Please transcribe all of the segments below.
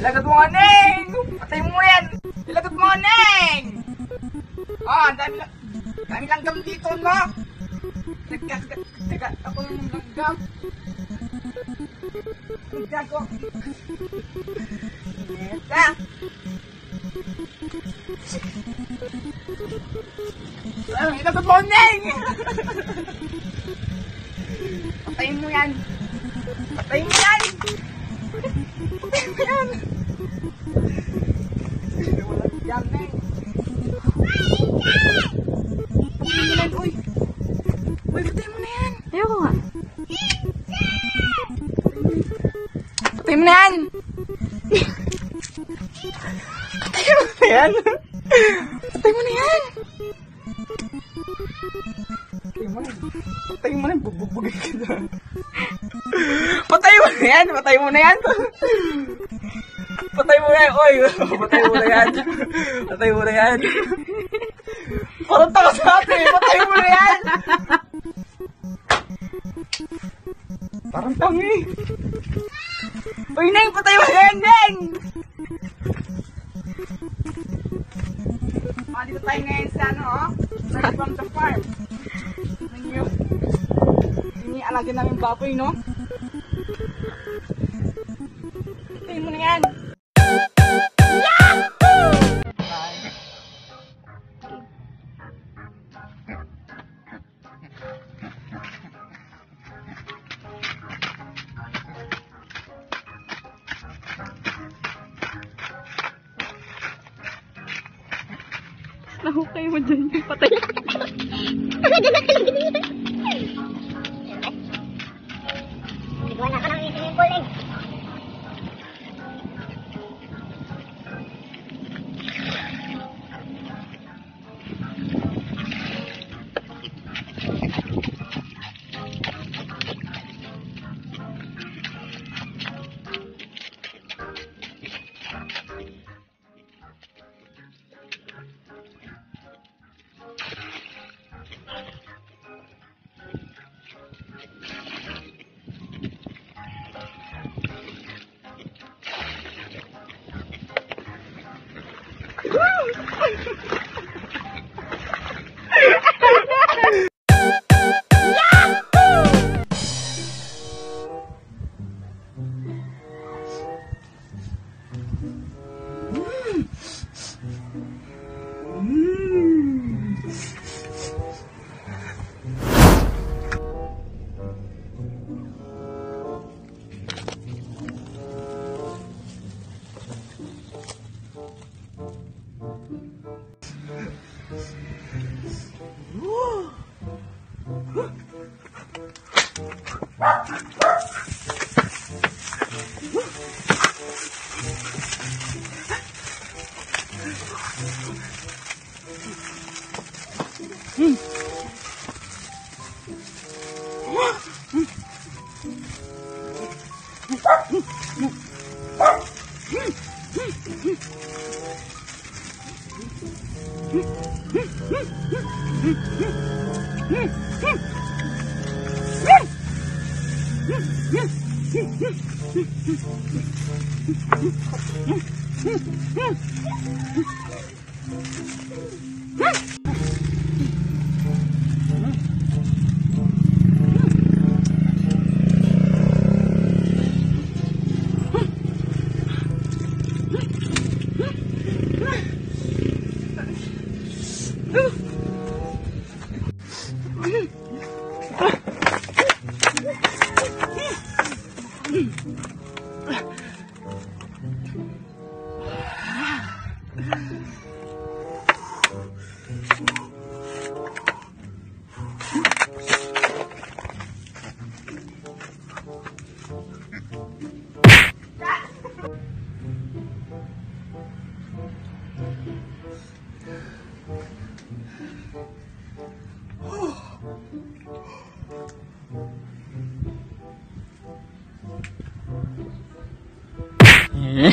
Ilagat mo nga, Neng! Patay mo yan! Ilagat mo nga, Neng! Ah, ang dami lang... Dami langgam dito, no? Teka, ako yung langgam. Teka ko. Teka. Ah, ilagat mo, Neng! Patayin mo yan! Patayin mo yan! Patayin mo yan! Walang yan, Patayin mo na yan! Patayin mo na yan! Patayin mo na yan! Patayin mo na Patayin mo na yan, bubugbugin ka na. Patay mo na yan! Patay mo na yan! Patay mo na yan! Oy! Patay mo na yan! Patay mo na yan! Parang taka sa atin! Patay mo na yan! Parang tangi! Uy, Neng! Patay mo yan, Neng! Ah, dito tayo ngayon sa ano, oh? From the farm. Tingnan niyo. Ini alaga namin baboy, no? Tingnan mo na yan. Nahukay mo dyan. Patay. Nagawa na ako ng swimming pool eh. Bye. Uh! Uh! Hum. Hum. Hum. Hum, hum. Oh. So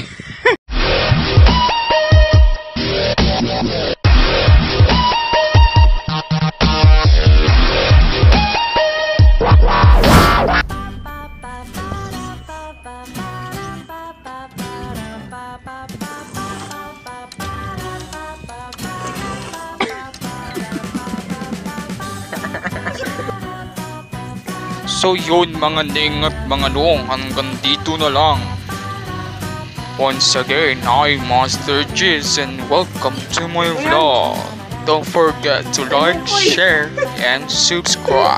yun mga ning at mga nong hanggang dito na lang. Once again, I'm Master Jiz and welcome to my vlog. Don't forget to like, oh share, and subscribe.